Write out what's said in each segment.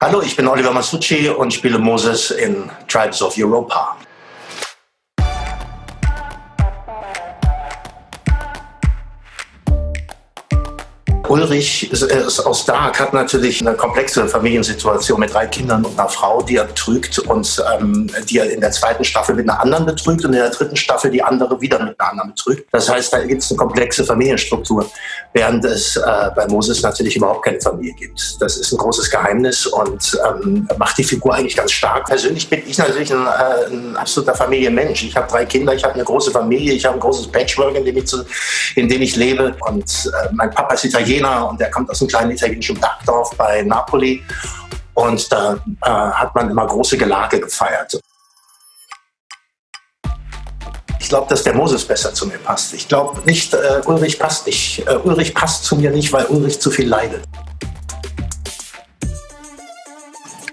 Hallo, ich bin Oliver Masucci und spiele Moses in Tribes of Europa. Ulrich ist, aus Stark, hat natürlich eine komplexe Familiensituation mit drei Kindern und einer Frau, die er betrügt und ähm, die er in der zweiten Staffel mit einer anderen betrügt und in der dritten Staffel die andere wieder mit einer anderen betrügt. Das heißt, da gibt es eine komplexe Familienstruktur, während es äh, bei Moses natürlich überhaupt keine Familie gibt. Das ist ein großes Geheimnis und ähm, macht die Figur eigentlich ganz stark. Persönlich bin ich natürlich ein, äh, ein absoluter Familienmensch. Ich habe drei Kinder, ich habe eine große Familie, ich habe ein großes Patchwork, in dem ich, zu, in dem ich lebe und äh, mein Papa ist Italiener Italiener und der kommt aus einem kleinen italienischen Bergdorf bei Napoli. Und da äh, hat man immer große Gelage gefeiert. Ich glaube, dass der Moses besser zu mir passt. Ich glaube nicht, äh, Ulrich passt nicht. Äh, Ulrich passt zu mir nicht, weil Ulrich zu viel leidet.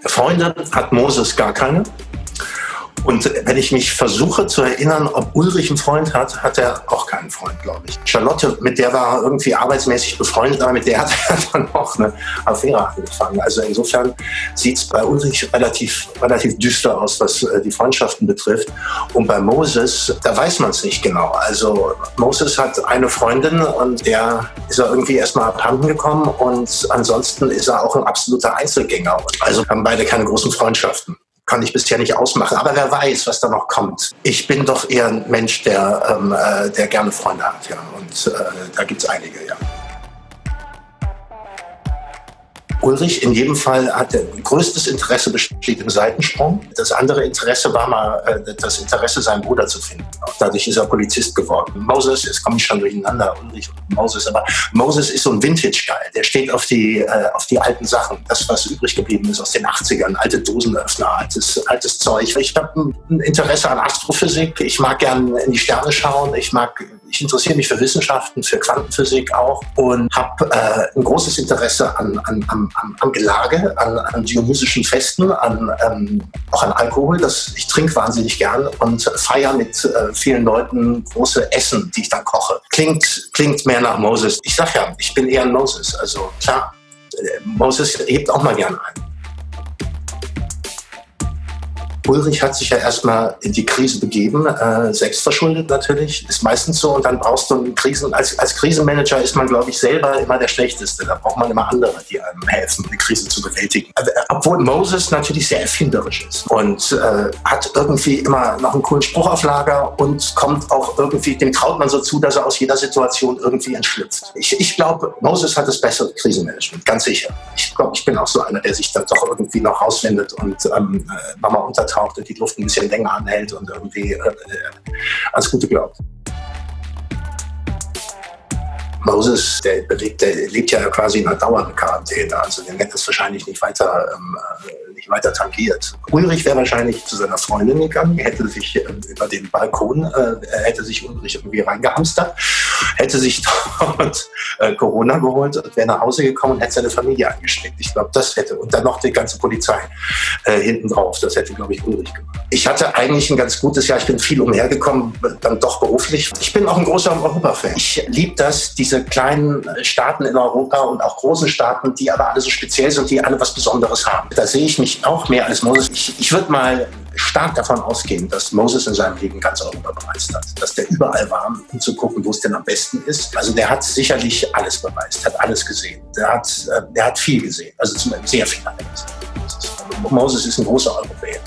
Freunde hat Moses gar keine. Und wenn ich mich versuche zu erinnern, ob Ulrich einen Freund hat, hat er auch keinen Freund, glaube ich. Charlotte, mit der war er irgendwie arbeitsmäßig befreundet, aber mit der hat er dann auch eine Affäre angefangen. Also insofern sieht es bei Ulrich relativ, relativ düster aus, was äh, die Freundschaften betrifft. Und bei Moses, da weiß man es nicht genau. Also Moses hat eine Freundin und der ist er irgendwie erstmal abhanden gekommen und ansonsten ist er auch ein absoluter Einzelgänger. Also haben beide keine großen Freundschaften kann ich bisher nicht ausmachen. Aber wer weiß, was da noch kommt. Ich bin doch eher ein Mensch, der, ähm, äh, der gerne Freunde hat. Ja. Und äh, da gibt es einige, ja. Ulrich in jedem Fall hatte größtes Interesse besteht im Seitensprung. Das andere Interesse war mal äh, das Interesse, seinen Bruder zu finden. Dadurch ist er Polizist geworden. Moses, jetzt komme ich schon durcheinander, Ulrich und Moses, aber Moses ist so ein Vintage-Guy. Der steht auf die, äh, auf die alten Sachen. Das, was übrig geblieben ist aus den 80ern. Alte Dosenöffner, altes, altes Zeug. Ich habe ein Interesse an Astrophysik. Ich mag gern in die Sterne schauen. Ich mag ich interessiere mich für Wissenschaften, für Quantenphysik auch und habe äh, ein großes Interesse an, an, an, an Gelage, an, an dionysischen Festen, an, ähm, auch an Alkohol. Das, ich trinke wahnsinnig gern und feiere mit äh, vielen Leuten große Essen, die ich dann koche. Klingt, klingt mehr nach Moses. Ich sag ja, ich bin eher ein Moses. Also klar, äh, Moses hebt auch mal gern ein. Ulrich hat sich ja erstmal in die Krise begeben, äh, selbstverschuldet natürlich, ist meistens so. Und dann brauchst du einen Krisen, als, als Krisenmanager ist man, glaube ich, selber immer der Schlechteste. Da braucht man immer andere, die einem helfen, die Krise zu bewältigen. Also, obwohl Moses natürlich sehr erfinderisch ist und äh, hat irgendwie immer noch einen coolen Spruch auf Lager und kommt auch irgendwie, dem traut man so zu, dass er aus jeder Situation irgendwie entschlüpft. Ich, ich glaube, Moses hat das bessere Krisenmanagement, ganz sicher. Ich glaube, ich bin auch so einer, der sich da doch irgendwie noch rausfindet und ähm, äh, nochmal unterteilt auftaucht und die Luft ein bisschen länger anhält und irgendwie äh, äh ans Gute glaubt. Moses, der, bewegt, der lebt ja quasi in einer dauernden Quarantäne, also der wird das wahrscheinlich nicht weiter, ähm, äh, nicht weiter tangiert. Ulrich wäre wahrscheinlich zu seiner Freundin gegangen, hätte sich äh, über den Balkon, äh, hätte sich Ulrich irgendwie reingehamstert, hätte sich dort äh, Corona geholt und wäre nach Hause gekommen und hätte seine Familie angesteckt. Ich glaube, das hätte, und dann noch die ganze Polizei äh, hinten drauf, das hätte, glaube ich, Ulrich gemacht. Ich hatte eigentlich ein ganz gutes Jahr, ich bin viel umhergekommen, dann doch beruflich. Ich bin auch ein großer Europa-Fan. Ich liebe das, diese kleinen Staaten in Europa und auch großen Staaten, die aber alle so speziell sind, die alle was Besonderes haben. Da sehe ich mich auch mehr als Moses. Ich, ich würde mal stark davon ausgehen, dass Moses in seinem Leben ganz Europa bereist hat. Dass der überall war, um zu gucken, wo es denn am besten ist. Also der hat sicherlich alles bereist, hat alles gesehen. Der hat, äh, der hat viel gesehen, also sehr viel. Moses ist ein großer Europäer.